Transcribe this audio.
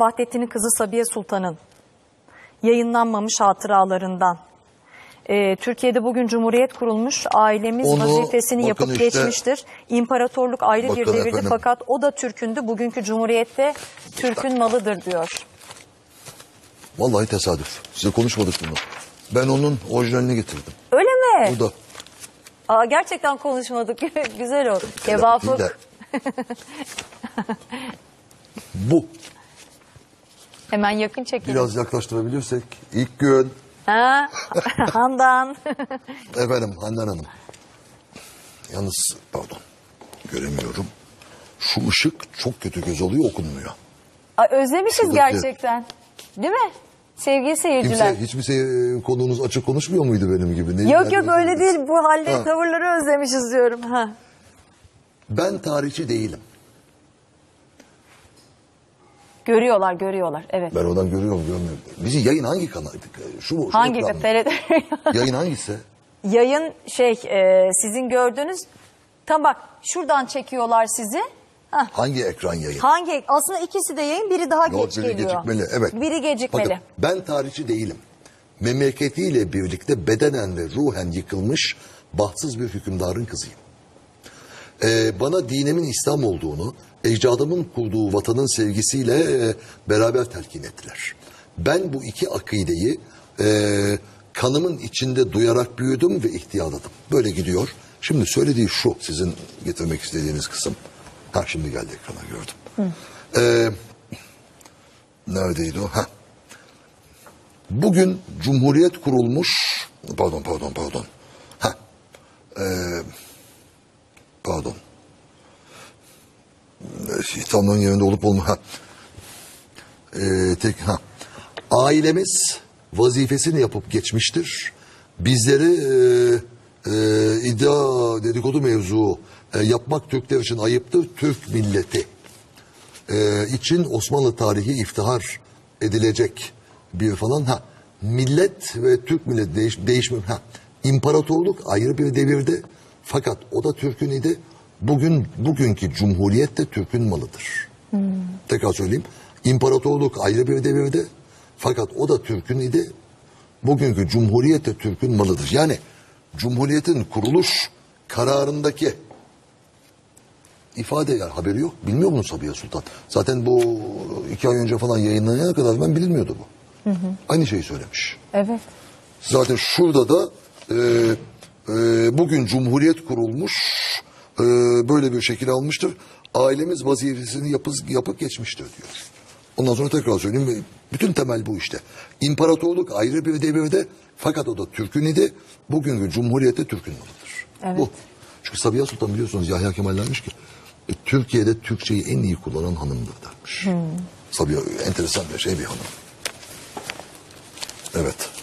Vahdettin'in kızı Sabiye Sultan'ın yayınlanmamış hatıralarından. Ee, Türkiye'de bugün Cumhuriyet kurulmuş. Ailemiz Onu vazifesini yapıp işte- geçmiştir. İmparatorluk ayrı bir devirdi efendim. fakat o da Türk'ündü. Bugünkü Cumhuriyet'te Türk'ün malıdır diyor. Vallahi tesadüf. Size konuşmadık bunu. Ben onun orijinalini getirdim. Öyle mi? Bu da. Aa, gerçekten konuşmadık. Güzel o. Tevafuk. Bu. Hemen yakın çekelim. Biraz yaklaştırabilirsek. ilk gün Ha? Handan. efendim Handan Hanım. Yalnız pardon. Göremiyorum. Şu ışık çok kötü göz oluyor okunmuyor. Ay, özlemişiz Şuradaki- gerçekten. Değil mi? Sevgili seyirciler. Kimse, hiçbir şey, konuğunuz açık konuşmuyor muydu benim gibi? Ne- Yok yok öyle değil. Bu halde Ha. tavırları özlemişiz diyorum. Ha. Ben tarihçi değilim. Görüyorlar görüyorlar. Evet. Ben oradan görüyorum görmüyorum. Bizi yayın hangi kanal? Şu, şu Hangi ekran mı? TRT? Yayın hangisi? Yayın şey e, sizin gördüğünüz tam bak şuradan çekiyorlar sizi. Hah. Hangi ekran yayın? Hangi? Aslında ikisi de yayın. Biri daha Yok, geç biri geliyor. gecikmeli. Evet. Biri gecikmeli. Bakın, ben tarihçi değilim. Memleketiyle birlikte bedenen ve ruhen yıkılmış bahtsız bir hükümdarın kızıyım. Ee, bana dinemin İslam olduğunu, ecdadımın kurduğu vatanın sevgisiyle e, beraber telkin ettiler. Ben bu iki akideyi e, kanımın içinde duyarak büyüdüm ve ihtiyarladım. Böyle gidiyor. Şimdi söylediği şu sizin getirmek istediğiniz kısım. Ha şimdi geldi ekrana gördüm. Ee, neredeydi o? Ha. Bugün Cumhuriyet kurulmuş. Pardon pardon pardon. Ha. Ee, pardon. İhtamların yerinde olup olma. Ee, tek, ha. Ailemiz vazifesini yapıp geçmiştir. Bizleri e, e, iddia dedikodu mevzu e, yapmak Türkler için ayıptır. Türk milleti e, için Osmanlı tarihi iftihar edilecek bir falan ha millet ve Türk milleti değiş, değişme ha imparatorluk ayrı bir devirde fakat o da Türk'ün idi. Bugün bugünkü cumhuriyet de Türk'ün malıdır. Tekrar söyleyeyim. İmparatorluk ayrı bir devirde fakat o da Türk'ün idi. Bugünkü cumhuriyet de Türk'ün malıdır. Yani cumhuriyetin kuruluş kararındaki ifade yani haberi yok. Bilmiyor musun Sabiha Sultan? Zaten bu iki ay önce falan yayınlanana kadar ben bilinmiyordu bu. Aynı şeyi söylemiş. Evet. Zaten şurada da e, e, bugün Cumhuriyet kurulmuş böyle bir şekil almıştır. Ailemiz vazifesini yapıp, yapıp geçmiştir diyor. Ondan sonra tekrar söyleyeyim. Bütün temel bu işte. İmparatorluk ayrı bir devirde fakat o da Türk'ün idi. Bugünkü Cumhuriyet'te Türk'ün malıdır. Evet. Bu. Çünkü Sabiha Sultan biliyorsunuz Yahya Kemal demiş ki e, Türkiye'de Türkçeyi en iyi kullanan hanımdır dermiş. Sabiha enteresan bir şey bir hanım. Evet.